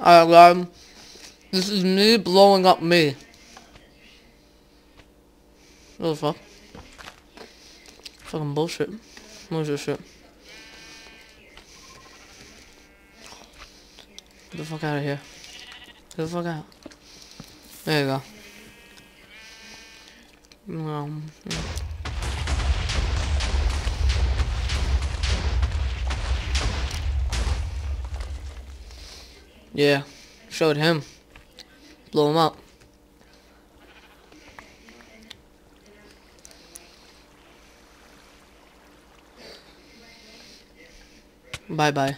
Alright, guys. This is me blowing up me. What the fuck? Fucking bullshit. This shit? Get the fuck out of here. Get the fuck out. There you go. Um, yeah. Yeah, showed him. Blow him up. Bye bye.